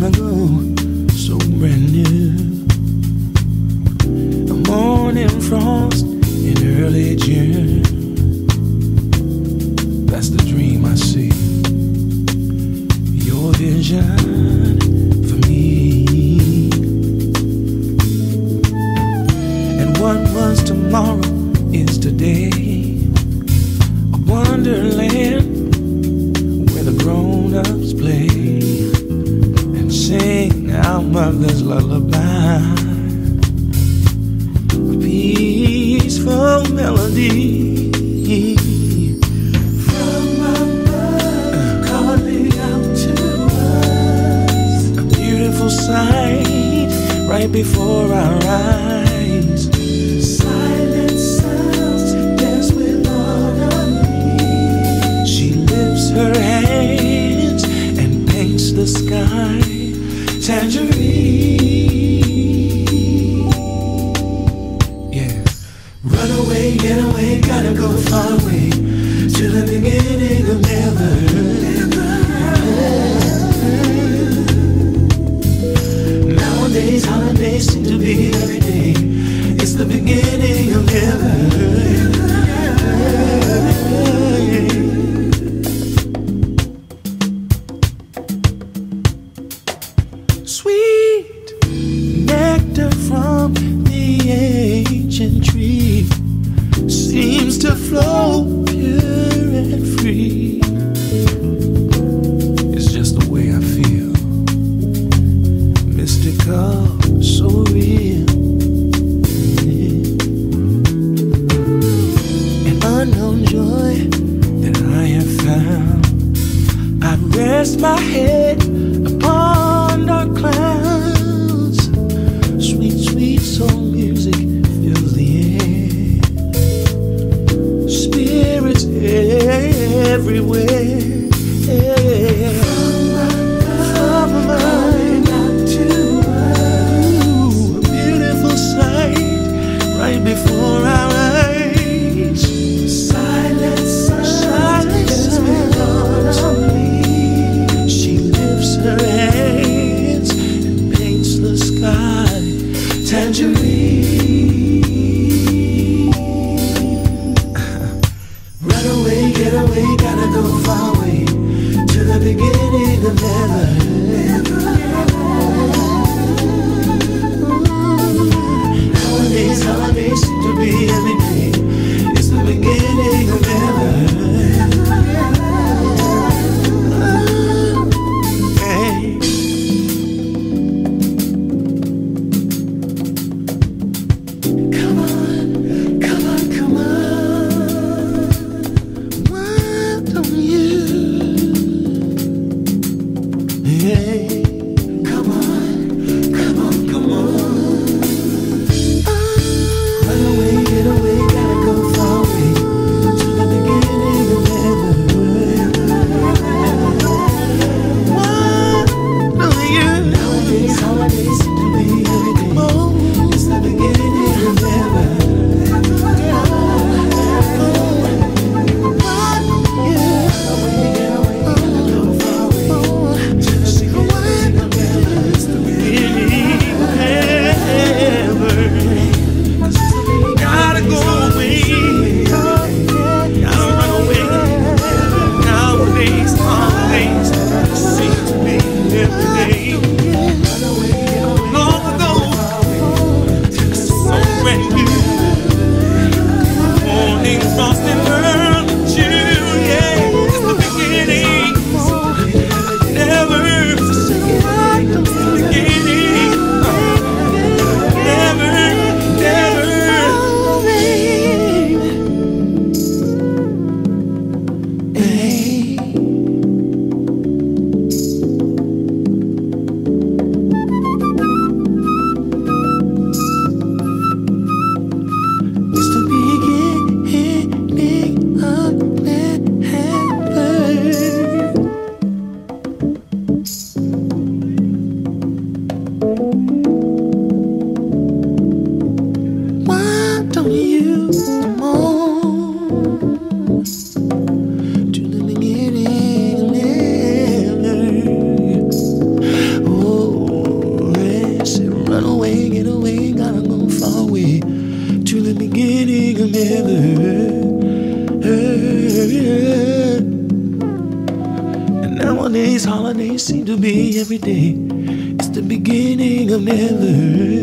long ago, so brand new. A morning frost in early June. That's the dream I see. Your vision for me. And what was tomorrow is today. A wonderland. mother's lullaby. A peaceful melody. Calling out to us. A beautiful sight right before our eyes. Silent sounds dance with all. She lifts her tangerine. Yeah. Run away, get away, gotta go far away to the beginning of never. Nowadays, holidays seem to be every day. It's the beginning. sweet nectar from the ancient tree seems to flow grande beginning of never. And nowadays, holidays seem to be every day. It's the beginning of never.